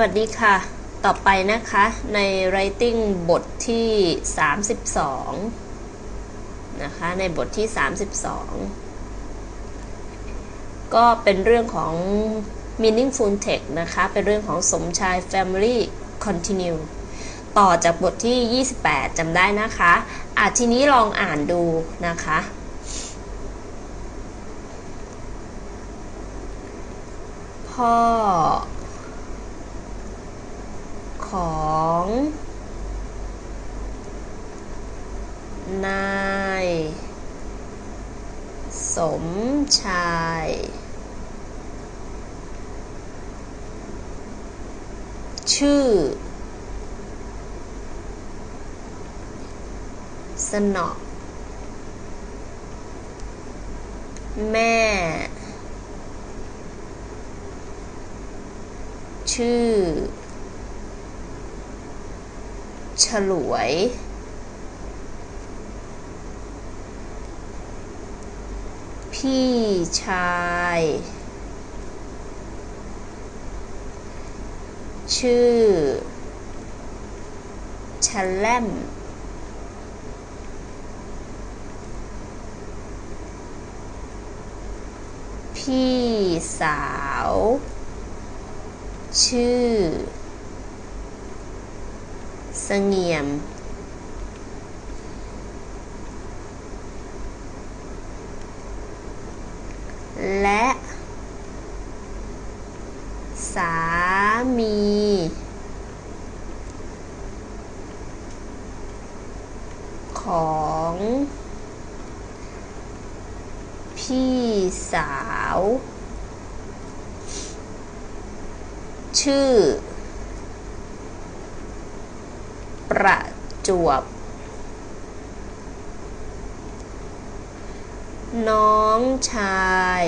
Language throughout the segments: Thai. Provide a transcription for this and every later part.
วัสดีค่ะ ต่อไปนะคะใน writing บทที่ 32 นะคะในบทที่ 32 ก็เป็นเรื่องของ meaningful text นะคะ เป็นเรื่องของสมชาย family continue ต่อจากบทที่ 28จำได้นะคะอาทีนี้ลองอ่านดูนะคะ พ่อ ของนายสมชาย ชื่อ สนอแม่ ชื่อ ฉลวย พี่ชาย ชื่อชะแลมพี่สาว ชื่อ สงี่ยม และ สามี ของ พี่สาว ชื่อ ประ จวบ น้องชาย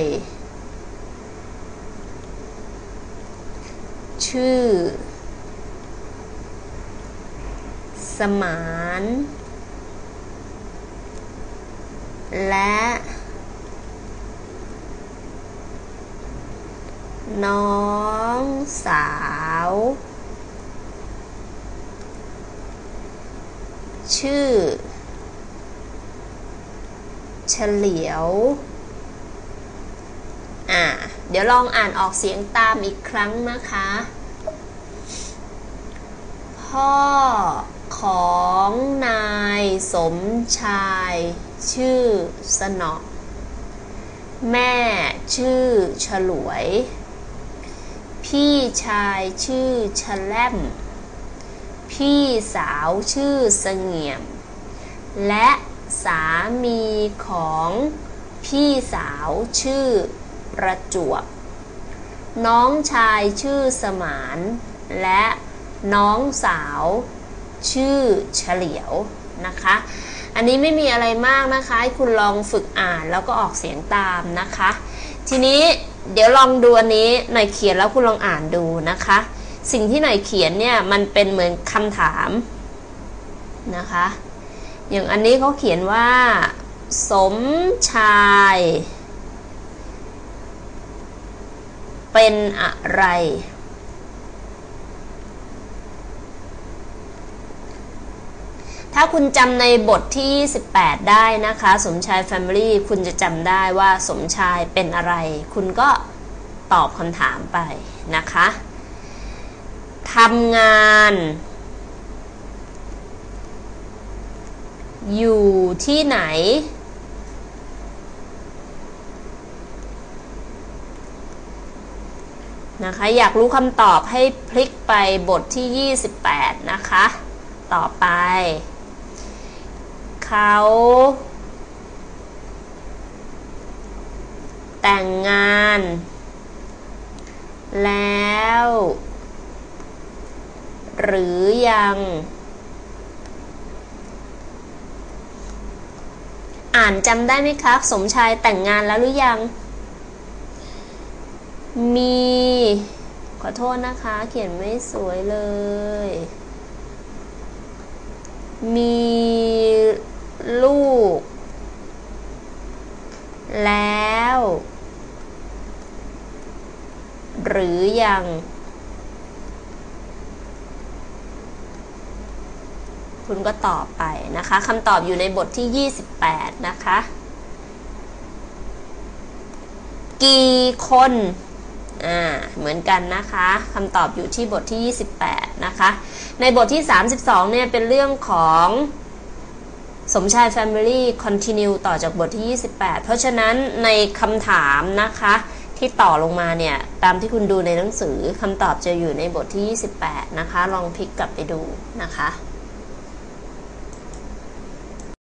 ชื่อ สมาน และ น้องสาว ชื่อ เฉลียว อ่า เดี๋ยวลองอ่านออกเสียงตามอีกครั้งนะคะ พ่อของนายสมชาย ชื่อสนอแม่ชื่อฉลวย พี่ชายชื่อฉแลม พี่สาวชื่อเสงี่ยม และสามีของพี่สาวชื่อประจวบ น้องชายชื่อสมาน และน้องสาวชื่อเฉลียวนะคะ อันนี้ไม่มีอะไรมากนะคะให้คุณลองฝึกอ่านแล้วก็ออกเสียงตามนะคะ ทีนี้เดี๋ยวลองดูอันนี้หน่อยเขียนแล้วคุณลองอ่านดูนะคะ สิ่งที่หน่อยเขียนเนี่ยมันเป็นเหมือนคำถามนะคะ อย่างอันนี้เขาเขียนว่า สมชาย เป็นอะไร ถ้าคุณจำในบทที่ 18 ได้นะคะ สมชาย Family คุณจะจำได้ว่าสมชายเป็นอะไร คุณก็ตอบคำถามไปนะคะ ทำงาน อยู่ที่ไหน นะคะ อยากรู้คำตอบให้พลิกไปบทที่ 28 นะคะ ต่อไป เขาแต่งงาน แล้ว หรือยัง อ่านจำได้ไหมครับ สมชายแต่งงานแล้วหรือยัง มี ขอโทษนะคะ เขียนไม่สวยเลย มีลูก แล้ว หรือยัง คุณก็ตอบไปนะคะคำตอบอยู่ในบทที่ 28 นะคะ กี่คนอ่าเหมือนกันนะคะคำตอบอยู่ที่บทที่ 28 นะคะ ในบทที่ 32 เนี่ยเป็นเรื่องของสมชาย Family Continue ต่อจากบทที่ 28 เพราะฉะนั้นในคำถามนะคะที่ต่อลงมาเนี่ย ตามที่คุณดูในหนังสือคำตอบจะอยู่ในบทที่ 28 นะคะ ลองพลิกกลับไปดูนะคะ